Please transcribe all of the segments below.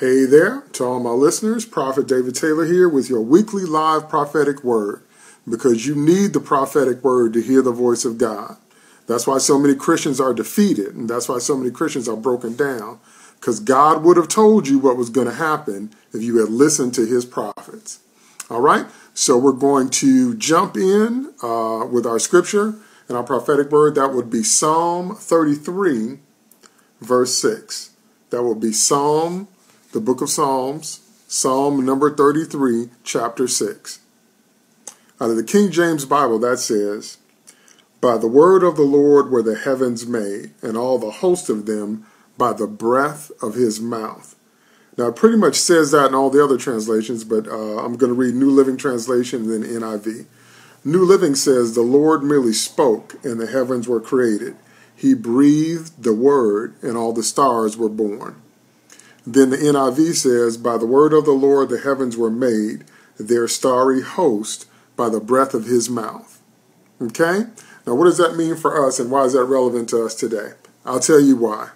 Hey there, to all my listeners, Prophet David Taylor here with your weekly live prophetic word because you need the prophetic word to hear the voice of God. That's why so many Christians are defeated, and that's why so many Christians are broken down because God would have told you what was going to happen if you had listened to his prophets. All right, so we're going to jump in uh, with our scripture and our prophetic word. That would be Psalm 33, verse 6. That would be Psalm the book of Psalms, Psalm number 33, chapter 6. Out of the King James Bible, that says, By the word of the Lord were the heavens made, and all the host of them by the breath of his mouth. Now, it pretty much says that in all the other translations, but uh, I'm going to read New Living Translation and then NIV. New Living says, The Lord merely spoke, and the heavens were created. He breathed the word, and all the stars were born. Then the NIV says, By the word of the Lord the heavens were made, their starry host by the breath of his mouth. Okay? Now, what does that mean for us and why is that relevant to us today? I'll tell you why.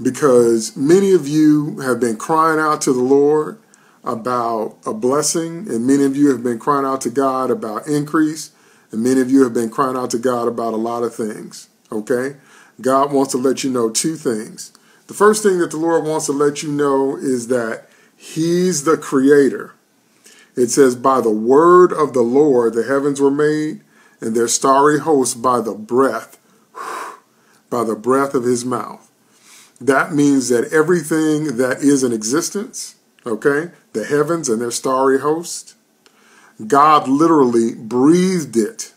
Because many of you have been crying out to the Lord about a blessing, and many of you have been crying out to God about increase, and many of you have been crying out to God about a lot of things. Okay? God wants to let you know two things. The first thing that the Lord wants to let you know is that He's the creator. It says, By the word of the Lord the heavens were made, and their starry hosts by the breath, by the breath of His mouth. That means that everything that is in existence, okay, the heavens and their starry host, God literally breathed it.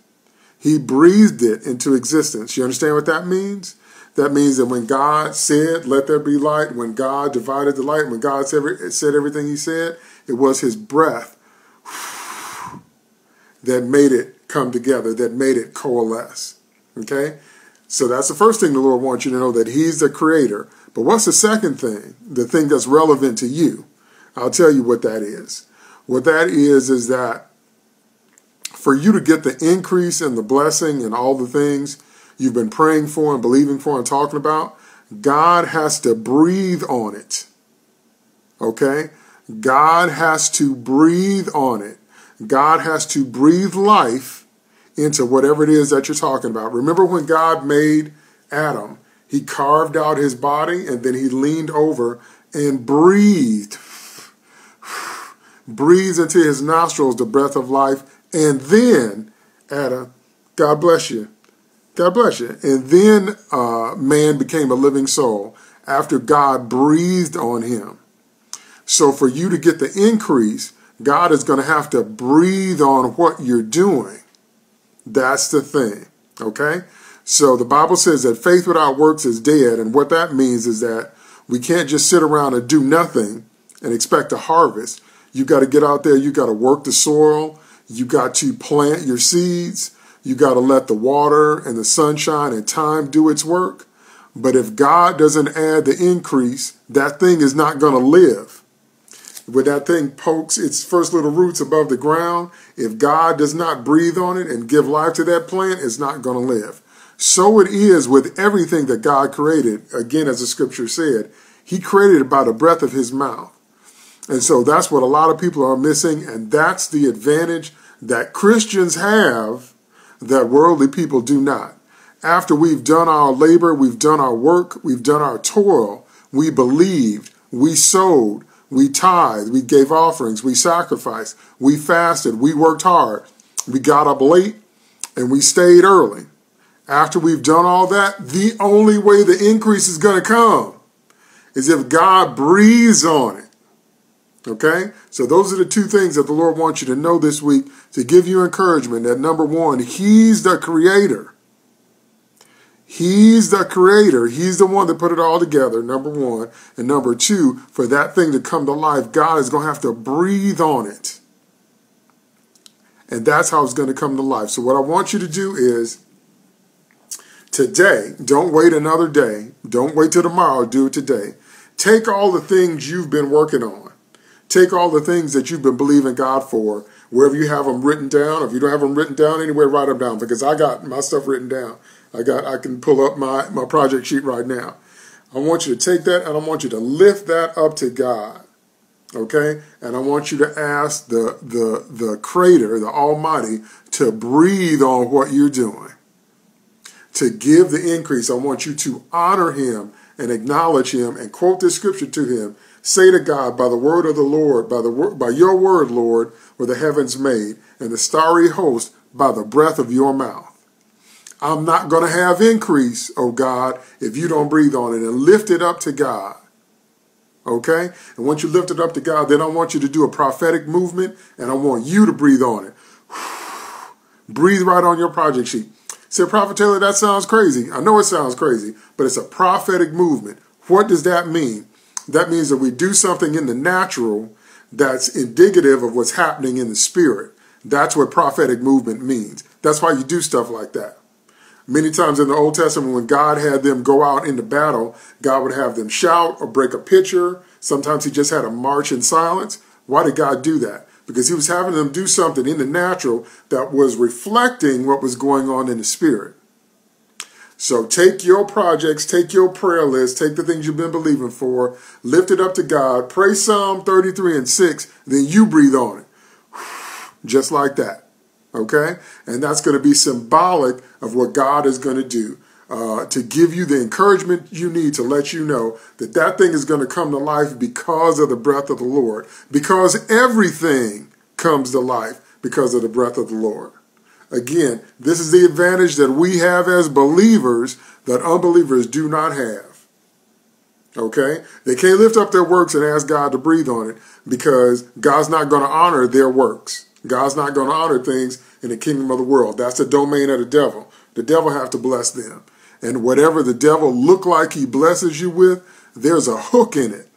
He breathed it into existence. You understand what that means? That means that when God said, let there be light, when God divided the light, when God said everything he said, it was his breath that made it come together, that made it coalesce. Okay? So that's the first thing the Lord wants you to know that he's the creator. But what's the second thing? The thing that's relevant to you. I'll tell you what that is. What that is, is that for you to get the increase and the blessing and all the things, you've been praying for and believing for and talking about, God has to breathe on it. Okay? God has to breathe on it. God has to breathe life into whatever it is that you're talking about. Remember when God made Adam, he carved out his body and then he leaned over and breathed. breathed into his nostrils the breath of life. And then, Adam, God bless you. God bless you. And then uh, man became a living soul after God breathed on him. So for you to get the increase, God is going to have to breathe on what you're doing. That's the thing. Okay? So the Bible says that faith without works is dead. And what that means is that we can't just sit around and do nothing and expect a harvest. You got to get out there. You got to work the soil. You got to plant your seeds. You got to let the water and the sunshine and time do its work. But if God doesn't add the increase, that thing is not going to live. When that thing pokes its first little roots above the ground, if God does not breathe on it and give life to that plant, it's not going to live. So it is with everything that God created. Again, as the scripture said, He created it by the breath of His mouth. And so that's what a lot of people are missing. And that's the advantage that Christians have that worldly people do not. After we've done our labor, we've done our work, we've done our toil, we believed, we sowed, we tithed, we gave offerings, we sacrificed, we fasted, we worked hard, we got up late, and we stayed early. After we've done all that, the only way the increase is going to come is if God breathes on it. Okay? So those are the two things that the Lord wants you to know this week to give you encouragement that number one, He's the creator. He's the creator. He's the one that put it all together, number one. And number two, for that thing to come to life, God is going to have to breathe on it. And that's how it's going to come to life. So what I want you to do is today, don't wait another day. Don't wait till tomorrow. Do it today. Take all the things you've been working on Take all the things that you've been believing God for, wherever you have them written down. If you don't have them written down anywhere, write them down because I got my stuff written down. I got I can pull up my, my project sheet right now. I want you to take that and I want you to lift that up to God. Okay? And I want you to ask the, the, the Creator, the Almighty, to breathe on what you're doing. To give the increase. I want you to honor Him and acknowledge Him and quote this scripture to Him. Say to God, by the word of the Lord, by, the, by your word, Lord, were the heavens made, and the starry host by the breath of your mouth. I'm not going to have increase, oh God, if you don't breathe on it and lift it up to God. Okay? And once you lift it up to God, then I want you to do a prophetic movement and I want you to breathe on it. breathe right on your project sheet. Say, Prophet Taylor, that sounds crazy. I know it sounds crazy, but it's a prophetic movement. What does that mean? That means that we do something in the natural that's indicative of what's happening in the spirit. That's what prophetic movement means. That's why you do stuff like that. Many times in the Old Testament, when God had them go out into battle, God would have them shout or break a pitcher. Sometimes he just had a march in silence. Why did God do that? Because he was having them do something in the natural that was reflecting what was going on in the spirit. So take your projects, take your prayer list, take the things you've been believing for, lift it up to God, pray Psalm 33 and 6, then you breathe on it. Just like that okay? And that's going to be symbolic of what God is going to do uh, to give you the encouragement you need to let you know that that thing is going to come to life because of the breath of the Lord, because everything comes to life because of the breath of the Lord. Again, this is the advantage that we have as believers that unbelievers do not have. Okay? They can't lift up their works and ask God to breathe on it because God's not going to honor their works. God's not going to honor things in the kingdom of the world. That's the domain of the devil. The devil have to bless them. And whatever the devil look like he blesses you with, there's a hook in it.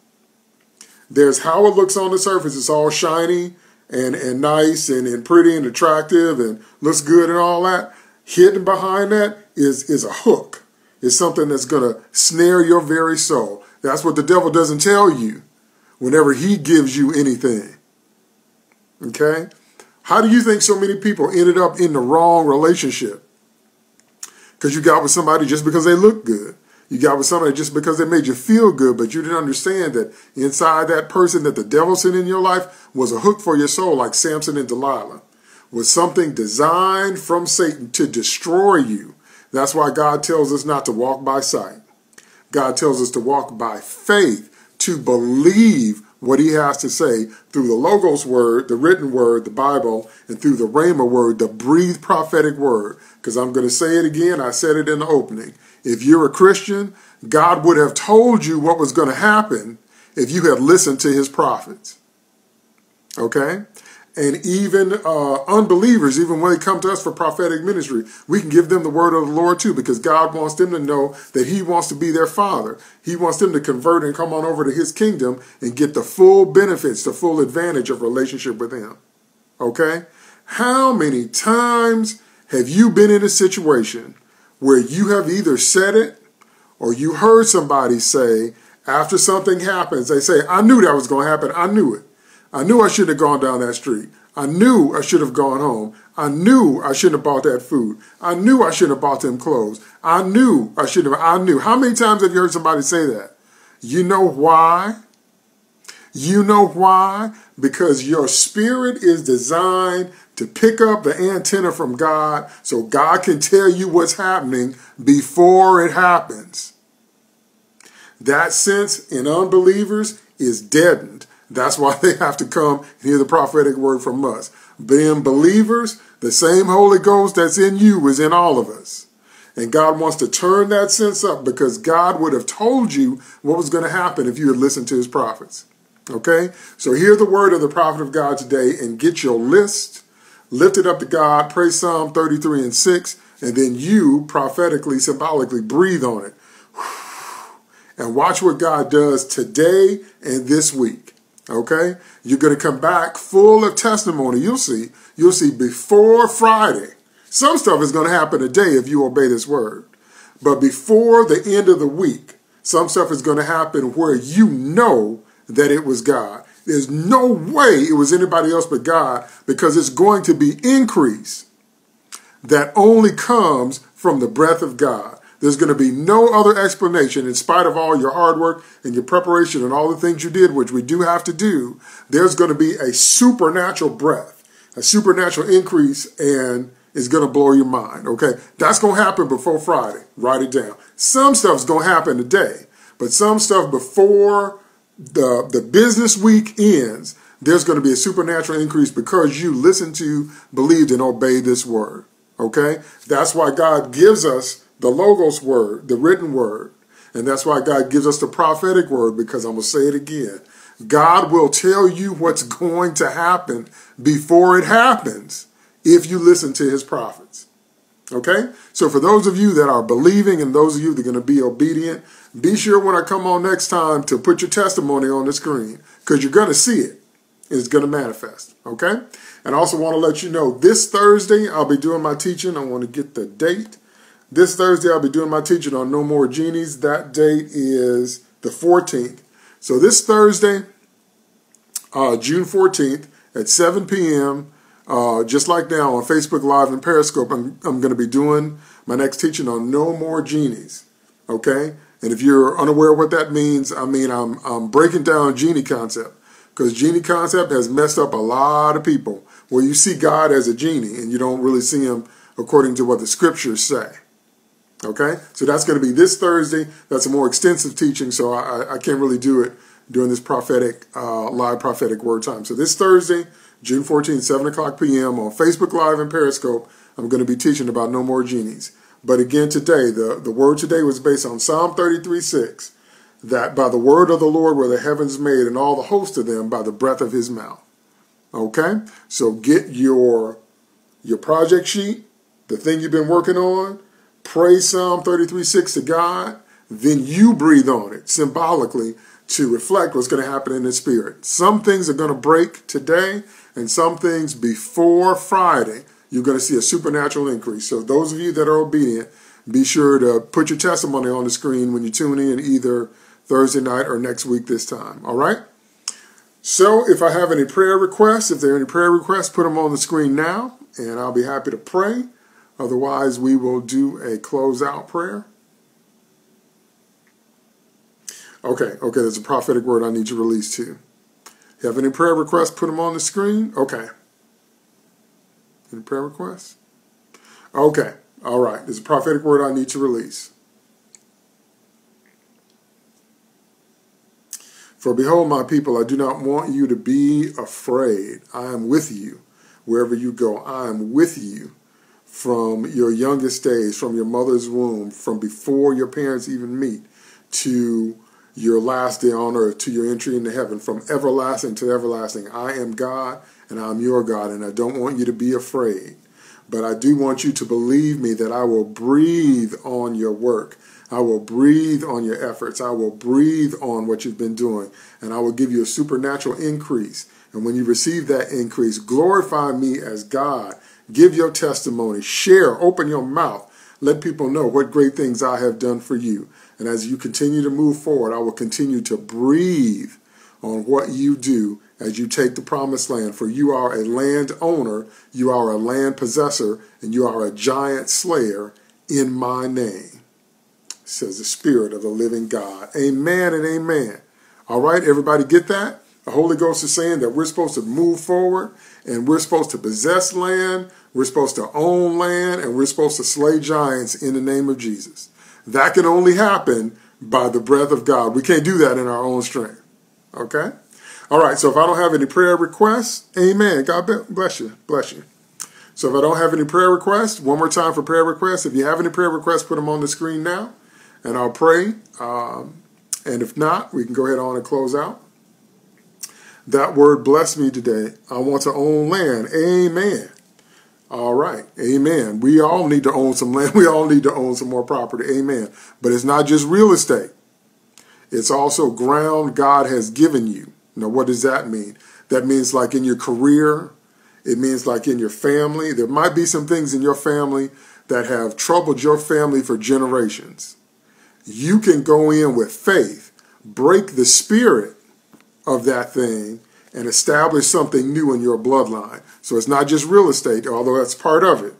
There's how it looks on the surface. It's all shiny and, and nice and, and pretty and attractive and looks good and all that. Hidden behind that is, is a hook. It's something that's going to snare your very soul. That's what the devil doesn't tell you whenever he gives you anything. Okay? How do you think so many people ended up in the wrong relationship? Because you got with somebody just because they look good. You got with somebody just because they made you feel good, but you didn't understand that inside that person that the devil sent in your life was a hook for your soul, like Samson and Delilah, was something designed from Satan to destroy you. That's why God tells us not to walk by sight. God tells us to walk by faith, to believe what he has to say through the Logos word, the written word, the Bible, and through the Rhema word, the breathed prophetic word. Because I'm going to say it again, I said it in the opening. If you're a Christian, God would have told you what was going to happen if you had listened to his prophets. Okay? and even uh, unbelievers, even when they come to us for prophetic ministry, we can give them the word of the Lord too, because God wants them to know that He wants to be their Father. He wants them to convert and come on over to His kingdom and get the full benefits, the full advantage of relationship with Him. Okay? How many times have you been in a situation where you have either said it or you heard somebody say, after something happens, they say, I knew that was going to happen. I knew it. I knew I shouldn't have gone down that street. I knew I should have gone home. I knew I shouldn't have bought that food. I knew I shouldn't have bought them clothes. I knew I shouldn't have. I knew. How many times have you heard somebody say that? You know why? You know why? Because your spirit is designed to pick up the antenna from God so God can tell you what's happening before it happens. That sense in unbelievers is deadened. That's why they have to come and hear the prophetic word from us. Being believers, the same Holy Ghost that's in you is in all of us. And God wants to turn that sense up because God would have told you what was going to happen if you had listened to his prophets. Okay? So hear the word of the prophet of God today and get your list, lift it up to God, pray Psalm 33 and 6, and then you prophetically, symbolically breathe on it. And watch what God does today and this week. Okay? You're going to come back full of testimony. You'll see. You'll see before Friday. Some stuff is going to happen today if you obey this word. But before the end of the week, some stuff is going to happen where you know that it was God. There's no way it was anybody else but God because it's going to be increase that only comes from the breath of God. There's going to be no other explanation in spite of all your hard work and your preparation and all the things you did, which we do have to do. There's going to be a supernatural breath, a supernatural increase, and it's going to blow your mind. Okay. That's going to happen before Friday. Write it down. Some stuff's going to happen today, but some stuff before the, the business week ends, there's going to be a supernatural increase because you listened to, believed, and obeyed this word. Okay? That's why God gives us the Logos word, the written word. And that's why God gives us the prophetic word because I'm going to say it again. God will tell you what's going to happen before it happens if you listen to his prophets. Okay? So for those of you that are believing and those of you that are going to be obedient, be sure when I come on next time to put your testimony on the screen because you're going to see it. It's going to manifest. Okay? And I also want to let you know this Thursday I'll be doing my teaching. I want to get the date. This Thursday I'll be doing my teaching on No More Genies. That date is the 14th. So this Thursday, uh, June 14th at 7 p.m., uh, just like now on Facebook Live and Periscope, I'm, I'm going to be doing my next teaching on No More Genies. Okay? And if you're unaware what that means, I mean, I'm, I'm breaking down genie concept because genie concept has messed up a lot of people where you see God as a genie and you don't really see him according to what the scriptures say. Okay, so that's going to be this Thursday. That's a more extensive teaching, so I, I can't really do it during this prophetic, uh, live prophetic word time. So this Thursday, June 14th, 7 o'clock p.m. on Facebook Live and Periscope, I'm going to be teaching about no more genies. But again, today, the, the word today was based on Psalm 33 6, that by the word of the Lord were the heavens made, and all the host of them by the breath of his mouth. Okay? So get your, your project sheet, the thing you've been working on, pray Psalm 33 6 to God, then you breathe on it symbolically to reflect what's going to happen in the spirit. Some things are going to break today, and some things before Friday, you're going to see a supernatural increase. So, those of you that are obedient, be sure to put your testimony on the screen when you tune in either Thursday night or next week this time. All right? So, if I have any prayer requests, if there are any prayer requests, put them on the screen now, and I'll be happy to pray. Otherwise, we will do a closeout prayer. Okay, okay, there's a prophetic word I need to release too. You have any prayer requests? Put them on the screen. Okay. Any prayer requests? Okay, all right. There's a prophetic word I need to release. For behold, my people, I do not want you to be afraid. I am with you wherever you go. I am with you from your youngest days, from your mother's womb, from before your parents even meet, to your last day on earth, to your entry into heaven, from everlasting to everlasting. I am God and I'm your God, and I don't want you to be afraid. But I do want you to believe me that I will breathe on your work. I will breathe on your efforts. I will breathe on what you've been doing. And I will give you a supernatural increase. And when you receive that increase, glorify me as God. Give your testimony. Share. Open your mouth. Let people know what great things I have done for you. And as you continue to move forward, I will continue to breathe on what you do as you take the promised land. For you are a land owner, you are a land possessor, and you are a giant slayer in my name, says the Spirit of the living God. Amen and amen. All right, everybody get that? The Holy Ghost is saying that we're supposed to move forward and we're supposed to possess land, we're supposed to own land, and we're supposed to slay giants in the name of Jesus. That can only happen by the breath of God. We can't do that in our own strength. Okay? All right, so if I don't have any prayer requests, amen. God bless you. Bless you. So if I don't have any prayer requests, one more time for prayer requests. If you have any prayer requests, put them on the screen now, and I'll pray. Um, and if not, we can go ahead on and close out. That word bless me today. I want to own land. Amen. All right. Amen. We all need to own some land. We all need to own some more property. Amen. But it's not just real estate. It's also ground God has given you. Now, what does that mean? That means like in your career. It means like in your family. There might be some things in your family that have troubled your family for generations. You can go in with faith, break the spirit of that thing, and establish something new in your bloodline. So it's not just real estate, although that's part of it,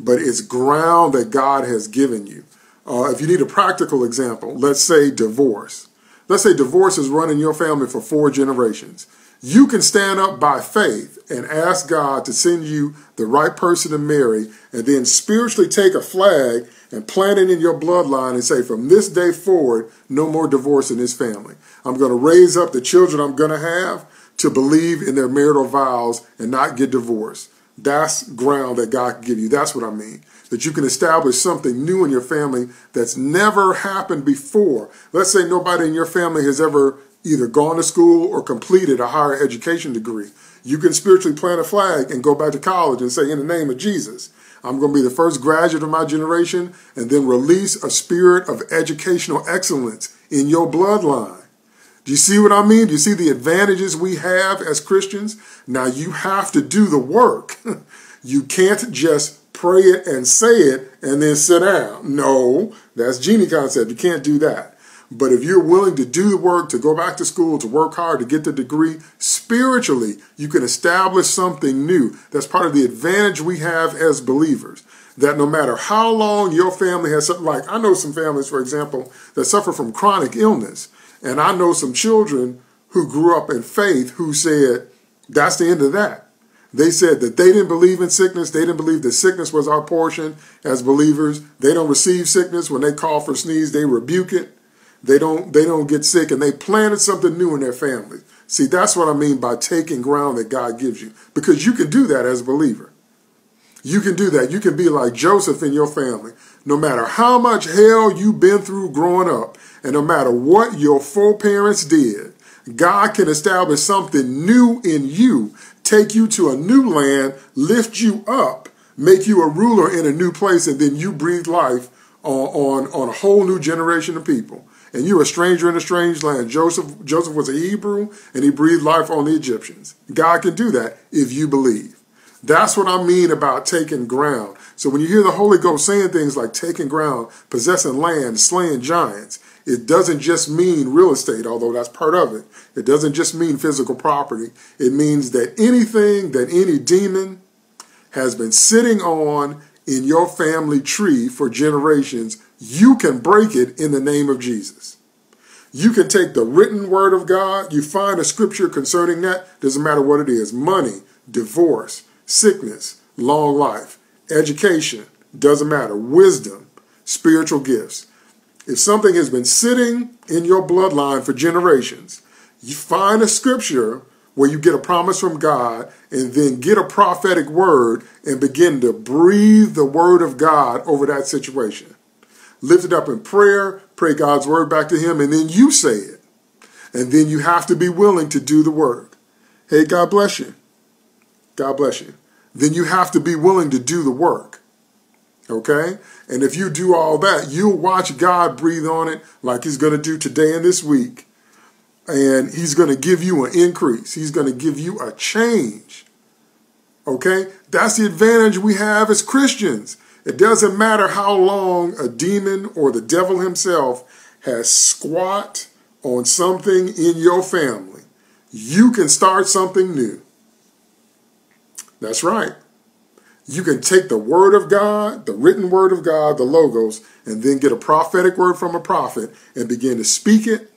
but it's ground that God has given you. Uh, if you need a practical example, let's say divorce. Let's say divorce is running in your family for four generations. You can stand up by faith and ask God to send you the right person to marry and then spiritually take a flag and plant it in your bloodline and say, from this day forward, no more divorce in this family. I'm going to raise up the children I'm going to have to believe in their marital vows and not get divorced. That's ground that God can give you. That's what I mean that you can establish something new in your family that's never happened before. Let's say nobody in your family has ever either gone to school or completed a higher education degree. You can spiritually plant a flag and go back to college and say, in the name of Jesus, I'm going to be the first graduate of my generation and then release a spirit of educational excellence in your bloodline. Do you see what I mean? Do you see the advantages we have as Christians? Now you have to do the work. you can't just pray it and say it and then sit down. No, that's genie concept. You can't do that. But if you're willing to do the work, to go back to school, to work hard, to get the degree, spiritually, you can establish something new. That's part of the advantage we have as believers. That no matter how long your family has something like, I know some families, for example, that suffer from chronic illness. And I know some children who grew up in faith who said, that's the end of that. They said that they didn't believe in sickness. They didn't believe that sickness was our portion as believers. They don't receive sickness. When they call for sneeze, they rebuke it. They don't, they don't get sick and they planted something new in their family. See, that's what I mean by taking ground that God gives you because you can do that as a believer. You can do that. You can be like Joseph in your family. No matter how much hell you've been through growing up and no matter what your foreparents did, God can establish something new in you take you to a new land, lift you up, make you a ruler in a new place, and then you breathe life on, on, on a whole new generation of people. And you're a stranger in a strange land. Joseph, Joseph was a Hebrew, and he breathed life on the Egyptians. God can do that if you believe. That's what I mean about taking ground. So when you hear the Holy Ghost saying things like taking ground, possessing land, slaying giants, it doesn't just mean real estate, although that's part of it. It doesn't just mean physical property. It means that anything that any demon has been sitting on in your family tree for generations, you can break it in the name of Jesus. You can take the written word of God, you find a scripture concerning that, doesn't matter what it is money, divorce, sickness, long life, education, doesn't matter, wisdom, spiritual gifts. If something has been sitting in your bloodline for generations, you find a scripture where you get a promise from God and then get a prophetic word and begin to breathe the word of God over that situation. Lift it up in prayer, pray God's word back to him, and then you say it. And then you have to be willing to do the work. Hey, God bless you. God bless you. Then you have to be willing to do the work. Okay? And if you do all that, you'll watch God breathe on it like he's going to do today and this week. And he's going to give you an increase. He's going to give you a change. Okay? That's the advantage we have as Christians. It doesn't matter how long a demon or the devil himself has squat on something in your family. You can start something new. That's right. You can take the word of God, the written word of God, the logos, and then get a prophetic word from a prophet and begin to speak it,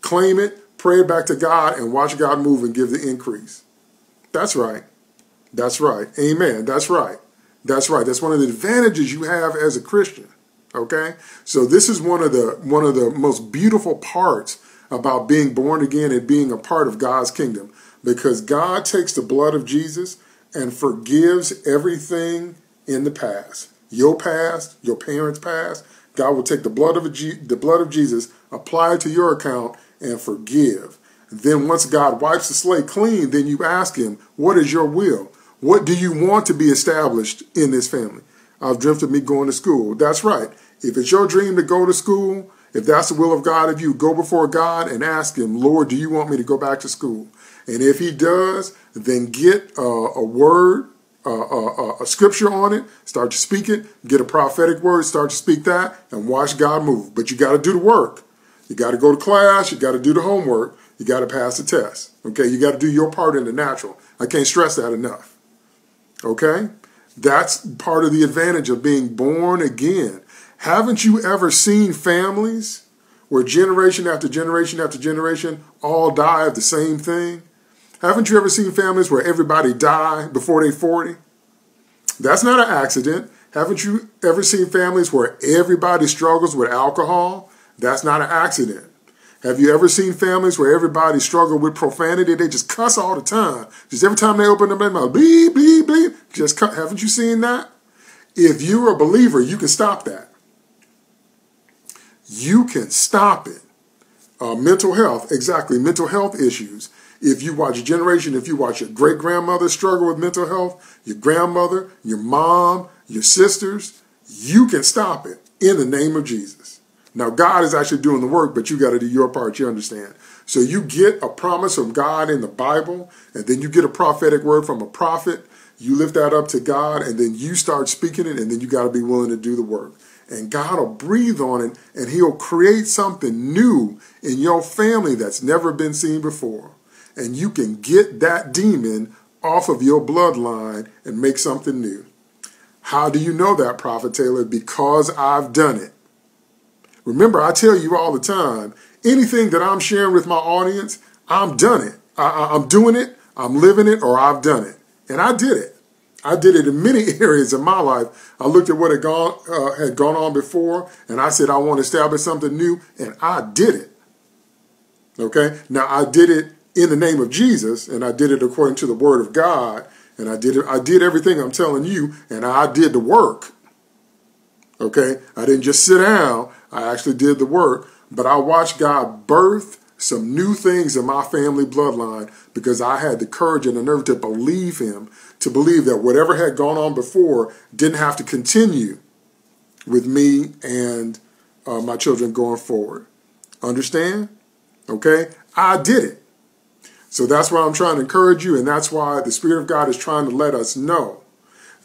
claim it, pray it back to God, and watch God move and give the increase. That's right. That's right. Amen. That's right. That's right. That's one of the advantages you have as a Christian. Okay? So this is one of the one of the most beautiful parts about being born again and being a part of God's kingdom because God takes the blood of Jesus and forgives everything in the past. Your past, your parents' past. God will take the blood of the blood of Jesus, apply it to your account, and forgive. Then once God wipes the slate clean, then you ask him, what is your will? What do you want to be established in this family? I've dreamt of me going to school. That's right. If it's your dream to go to school, if that's the will of God of you, go before God and ask him, Lord, do you want me to go back to school? And if he does, then get uh, a word, uh, uh, a scripture on it, start to speak it, get a prophetic word, start to speak that, and watch God move. But you got to do the work. You got to go to class, you got to do the homework, you got to pass the test. Okay, you got to do your part in the natural. I can't stress that enough. Okay? That's part of the advantage of being born again. Haven't you ever seen families where generation after generation after generation all die of the same thing? Haven't you ever seen families where everybody die before they 40? That's not an accident. Haven't you ever seen families where everybody struggles with alcohol? That's not an accident. Have you ever seen families where everybody struggle with profanity? They just cuss all the time. Just every time they open their mouth, bleep, bleep, bleep. Just cut. Haven't you seen that? If you're a believer, you can stop that. You can stop it. Uh, mental health, exactly. Mental health issues. If you watch a generation, if you watch your great grandmother struggle with mental health, your grandmother, your mom, your sisters, you can stop it in the name of Jesus. Now, God is actually doing the work, but you got to do your part, you understand. So you get a promise from God in the Bible, and then you get a prophetic word from a prophet. You lift that up to God, and then you start speaking it, and then you got to be willing to do the work. And God will breathe on it, and He'll create something new in your family that's never been seen before. And you can get that demon off of your bloodline and make something new. How do you know that, Prophet Taylor? Because I've done it. Remember, I tell you all the time, anything that I'm sharing with my audience, I'm done it. I, am doing it, I'm living it, or I've done it. And I did it. I did it in many areas of my life. I looked at what had gone, uh, had gone on before, and I said, I want to establish something new, and I did it. Okay? Now, I did it in the name of Jesus, and I did it according to the word of God, and I did it, I did everything I'm telling you, and I did the work. Okay? I didn't just sit down, I actually did the work, but I watched God birth some new things in my family bloodline because I had the courage and the nerve to believe him, to believe that whatever had gone on before didn't have to continue with me and uh, my children going forward. Understand? Okay? I did it. So that's why I'm trying to encourage you, and that's why the Spirit of God is trying to let us know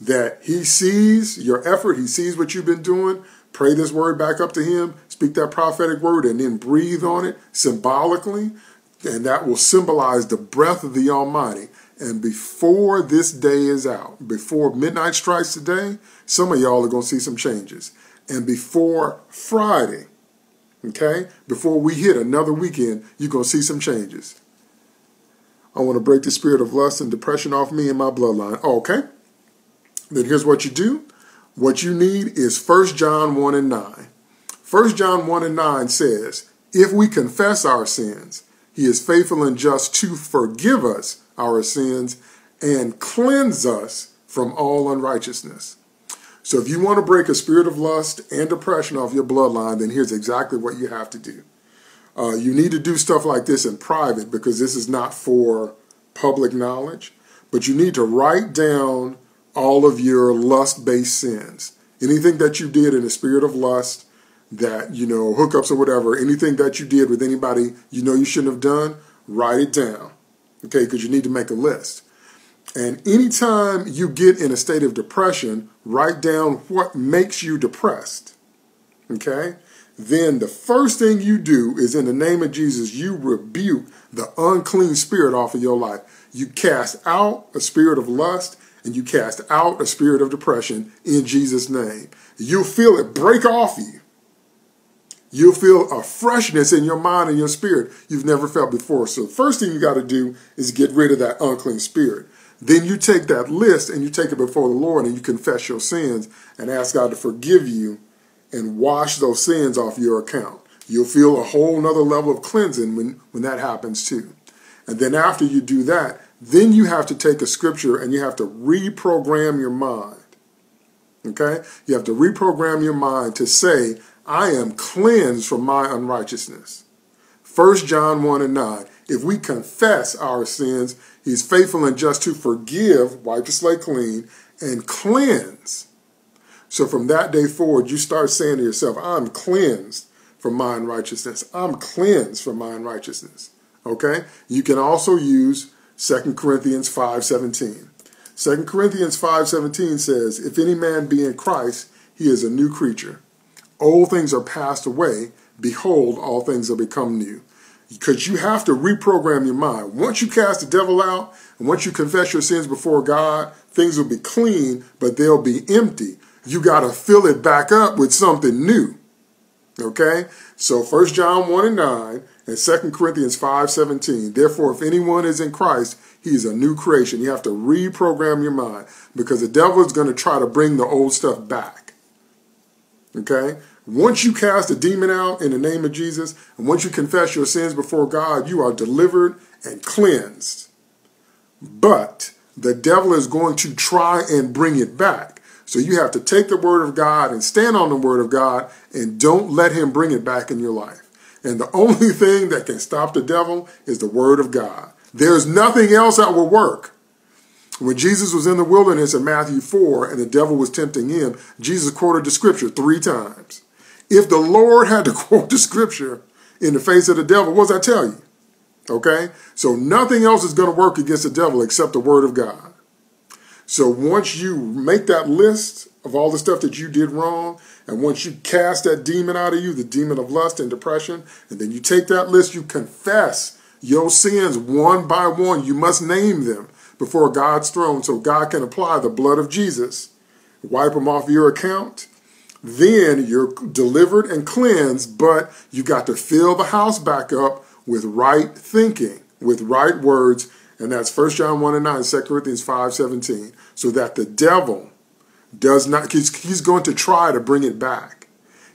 that He sees your effort, He sees what you've been doing. Pray this word back up to Him, speak that prophetic word, and then breathe on it symbolically, and that will symbolize the breath of the Almighty. And before this day is out, before midnight strikes today, some of y'all are going to see some changes. And before Friday, okay, before we hit another weekend, you're going to see some changes. I want to break the spirit of lust and depression off me and my bloodline. Okay. Then here's what you do. What you need is 1 John 1 and 9. 1 John 1 and 9 says, If we confess our sins, he is faithful and just to forgive us our sins and cleanse us from all unrighteousness. So if you want to break a spirit of lust and depression off your bloodline, then here's exactly what you have to do. Uh, you need to do stuff like this in private because this is not for public knowledge. But you need to write down all of your lust-based sins. Anything that you did in the spirit of lust, that, you know, hookups or whatever, anything that you did with anybody you know you shouldn't have done, write it down. Okay, because you need to make a list. And anytime you get in a state of depression, write down what makes you depressed. Okay? Then the first thing you do is in the name of Jesus, you rebuke the unclean spirit off of your life. You cast out a spirit of lust and you cast out a spirit of depression in Jesus' name. You'll feel it break off you. You'll feel a freshness in your mind and your spirit you've never felt before. So the first thing you got to do is get rid of that unclean spirit. Then you take that list and you take it before the Lord and you confess your sins and ask God to forgive you and wash those sins off your account. You'll feel a whole nother level of cleansing when, when that happens too. And then after you do that, then you have to take a scripture and you have to reprogram your mind. Okay? You have to reprogram your mind to say, I am cleansed from my unrighteousness. 1 John 1 and 9. If we confess our sins, he's faithful and just to forgive, wipe the slate clean, and cleanse so from that day forward, you start saying to yourself, I'm cleansed from my unrighteousness. I'm cleansed from my unrighteousness. Okay? You can also use 2 Corinthians 5.17. 2 Corinthians 5.17 says, If any man be in Christ, he is a new creature. Old things are passed away. Behold, all things are become new. Because you have to reprogram your mind. Once you cast the devil out, and once you confess your sins before God, things will be clean, but they'll be empty you got to fill it back up with something new. Okay? So 1 John 1 and 9 and 2 Corinthians 5 17. Therefore, if anyone is in Christ, he's a new creation. You have to reprogram your mind because the devil is going to try to bring the old stuff back. Okay? Once you cast a demon out in the name of Jesus, and once you confess your sins before God, you are delivered and cleansed. But the devil is going to try and bring it back. So you have to take the word of God and stand on the word of God and don't let him bring it back in your life. And the only thing that can stop the devil is the word of God. There's nothing else that will work. When Jesus was in the wilderness in Matthew 4 and the devil was tempting him, Jesus quoted the scripture three times. If the Lord had to quote the scripture in the face of the devil, what does that tell you? Okay? So nothing else is going to work against the devil except the word of God. So once you make that list of all the stuff that you did wrong, and once you cast that demon out of you, the demon of lust and depression, and then you take that list, you confess your sins one by one. You must name them before God's throne so God can apply the blood of Jesus, wipe them off your account, then you're delivered and cleansed, but you got to fill the house back up with right thinking, with right words, and that's 1 John 1 and 9, 2 Corinthians 5, 17, so that the devil does not, he's, he's going to try to bring it back.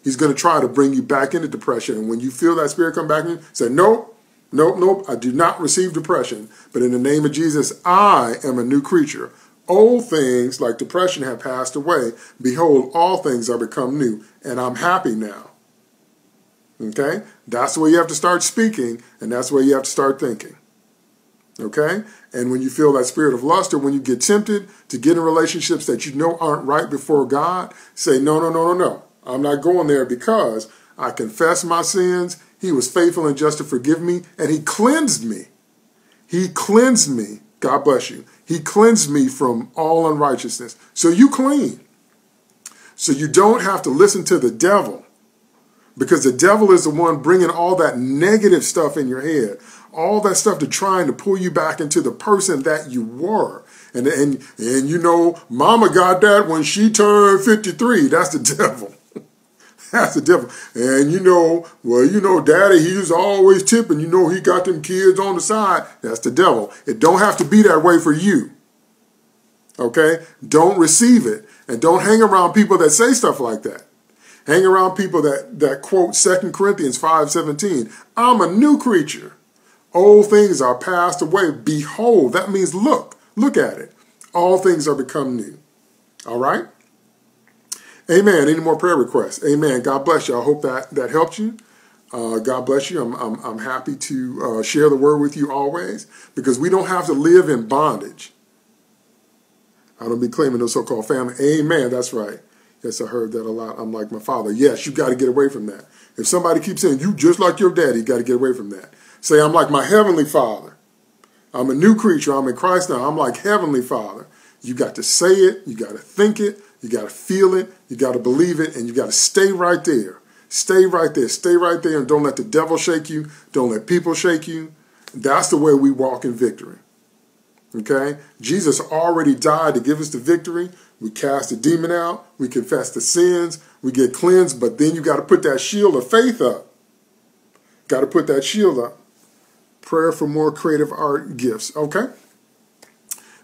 He's going to try to bring you back into depression. And when you feel that spirit come back in, say, nope, nope, nope, I do not receive depression. But in the name of Jesus, I am a new creature. Old things like depression have passed away. Behold, all things are become new, and I'm happy now. Okay? That's way you have to start speaking, and that's way you have to start thinking. Okay? And when you feel that spirit of lust, or when you get tempted to get in relationships that you know aren't right before God, say, no, no, no, no, no. I'm not going there because I confess my sins. He was faithful and just to forgive me, and He cleansed me. He cleansed me. God bless you. He cleansed me from all unrighteousness. So you clean. So you don't have to listen to the devil because the devil is the one bringing all that negative stuff in your head, all that stuff to trying to pull you back into the person that you were. And, and, and you know, mama got that when she turned 53. That's the devil. That's the devil. And you know, well, you know, daddy, he's always tipping. You know, he got them kids on the side. That's the devil. It don't have to be that way for you. Okay? Don't receive it. And don't hang around people that say stuff like that. Hang around people that, that quote 2 Corinthians 5.17. I'm a new creature. Old things are passed away. Behold, that means look. Look at it. All things are become new. All right? Amen. Any more prayer requests? Amen. God bless you. I hope that that helped you. Uh, God bless you. I'm, I'm, I'm happy to uh, share the word with you always because we don't have to live in bondage. I don't be claiming no so-called family. Amen. That's right. Yes, I heard that a lot. I'm like my father. Yes, you got to get away from that. If somebody keeps saying you just like your daddy, you got to get away from that. Say I'm like my heavenly father. I'm a new creature. I'm in Christ now. I'm like heavenly father. You got to say it. You got to think it. You got to feel it. You got to believe it. And you got to stay right there. Stay right there. Stay right there. And don't let the devil shake you. Don't let people shake you. That's the way we walk in victory. Okay? Jesus already died to give us the victory. We cast the demon out. We confess the sins. We get cleansed. But then you got to put that shield of faith up. Got to put that shield up. Prayer for more creative art gifts. Okay?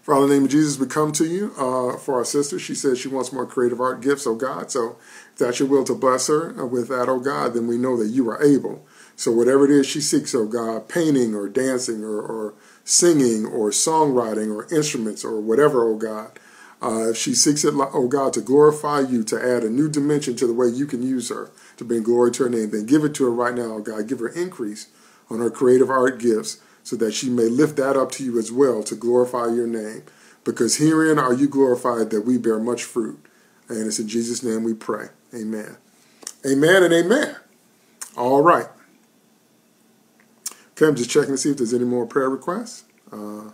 Father, in the name of Jesus, we come to you uh, for our sister. She says she wants more creative art gifts, oh God. So if that's your will to bless her uh, with that, oh God, then we know that you are able. So whatever it is she seeks, oh God, painting or dancing or, or singing or songwriting or instruments or whatever, oh God, uh, if she seeks it, oh God, to glorify you, to add a new dimension to the way you can use her to bring glory to her name, then give it to her right now, oh God. Give her increase on her creative art gifts so that she may lift that up to you as well to glorify your name. Because herein are you glorified that we bear much fruit. And it's in Jesus' name we pray. Amen. Amen and amen. All right. Okay, I'm just checking to see if there's any more prayer requests. Uh,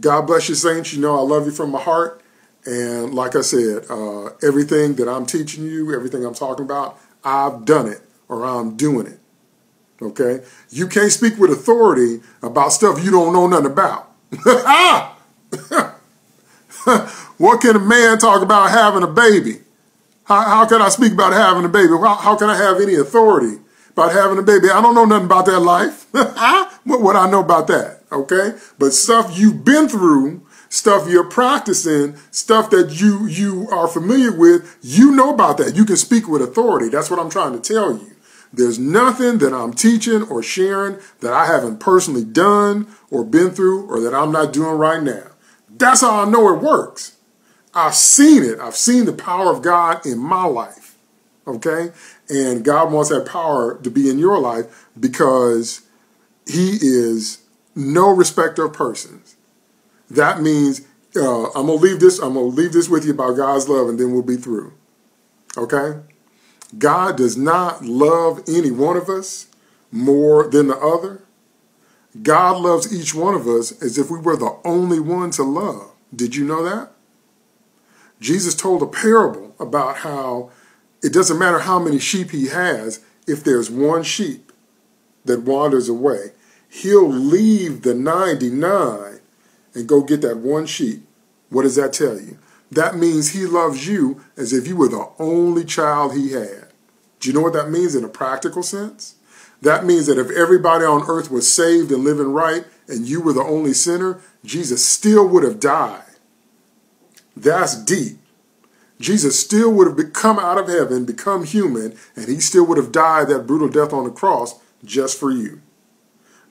God bless you, saints. You know I love you from my heart. And like I said, uh, everything that I'm teaching you, everything I'm talking about, I've done it or I'm doing it. Okay? You can't speak with authority about stuff you don't know nothing about. Ah! what can a man talk about having a baby How, how can I speak about having a baby? How, how can I have any authority about having a baby? I don't know nothing about that life. what would I know about that? Okay? But stuff you've been through, stuff you're practicing, stuff that you you are familiar with, you know about that. You can speak with authority. That's what I'm trying to tell you. There's nothing that I'm teaching or sharing that I haven't personally done or been through or that I'm not doing right now. That's how I know it works. I've seen it. I've seen the power of God in my life. Okay? And God wants that power to be in your life because He is no respecter of persons. That means uh, I'm gonna leave this. I'm gonna leave this with you about God's love, and then we'll be through. Okay? God does not love any one of us more than the other. God loves each one of us as if we were the only one to love. Did you know that? Jesus told a parable about how it doesn't matter how many sheep he has, if there's one sheep that wanders away, he'll leave the 99 and go get that one sheep. What does that tell you? That means he loves you as if you were the only child he had. Do you know what that means in a practical sense? That means that if everybody on earth was saved and living right and you were the only sinner, Jesus still would have died. That's deep. Jesus still would have come out of heaven, become human, and he still would have died that brutal death on the cross just for you.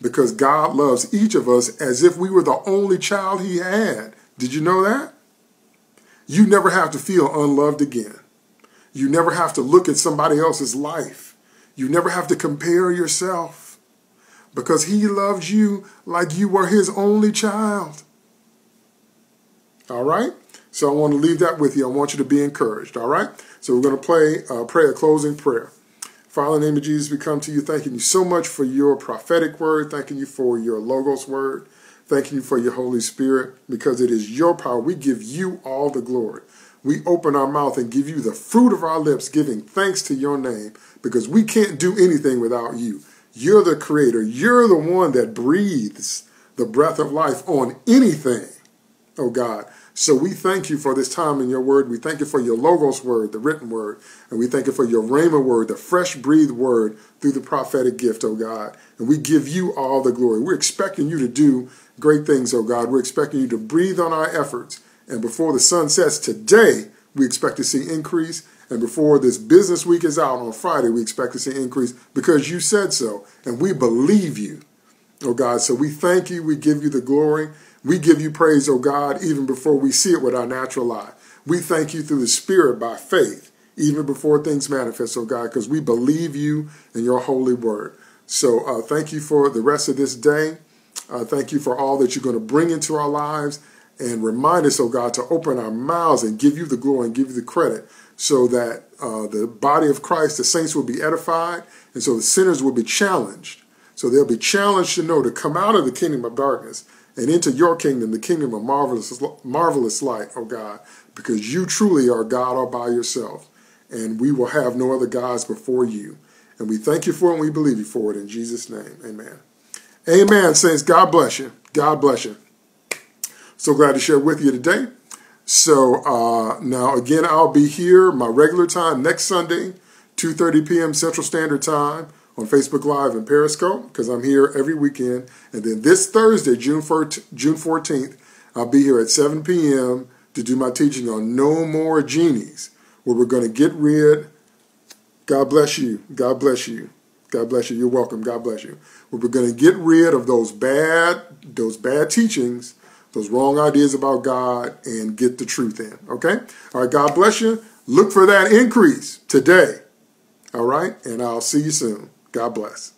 Because God loves each of us as if we were the only child he had. Did you know that? You never have to feel unloved again. You never have to look at somebody else's life. You never have to compare yourself because he loves you like you were his only child. All right? So I want to leave that with you. I want you to be encouraged. All right? So we're going to play, uh, pray a closing prayer. Father, in the name of Jesus, we come to you thanking you so much for your prophetic word, thanking you for your logos word, thanking you for your Holy Spirit, because it is your power. We give you all the glory we open our mouth and give you the fruit of our lips, giving thanks to your name, because we can't do anything without you. You're the creator. You're the one that breathes the breath of life on anything, oh God. So we thank you for this time in your word. We thank you for your Logos word, the written word. And we thank you for your Rhema word, the fresh breathed word through the prophetic gift, oh God. And we give you all the glory. We're expecting you to do great things, oh God. We're expecting you to breathe on our efforts and before the sun sets today, we expect to see increase. And before this business week is out on Friday, we expect to see increase because you said so. And we believe you, oh God. So we thank you. We give you the glory. We give you praise, O God, even before we see it with our natural eye. We thank you through the Spirit by faith, even before things manifest, O God, because we believe you and your holy word. So uh, thank you for the rest of this day. Uh, thank you for all that you're going to bring into our lives and remind us, oh God, to open our mouths and give you the glory and give you the credit so that uh, the body of Christ, the saints will be edified, and so the sinners will be challenged. So they'll be challenged to know to come out of the kingdom of darkness and into your kingdom, the kingdom of marvelous, marvelous light, oh God, because you truly are God all by yourself, and we will have no other gods before you. And we thank you for it and we believe you for it in Jesus' name. Amen. Amen, saints. God bless you. God bless you. So glad to share with you today. So uh, now again, I'll be here my regular time next Sunday, 2.30 p.m. Central Standard Time on Facebook Live and Periscope because I'm here every weekend. And then this Thursday, June, 14th, June 14th, I'll be here at 7 p.m. to do my teaching on No More Genies, where we're going to get rid, God bless you, God bless you, God bless you, you're welcome, God bless you. Where we're going to get rid of those bad, those bad teachings those wrong ideas about God and get the truth in. Okay? All right, God bless you. Look for that increase today. All right? And I'll see you soon. God bless.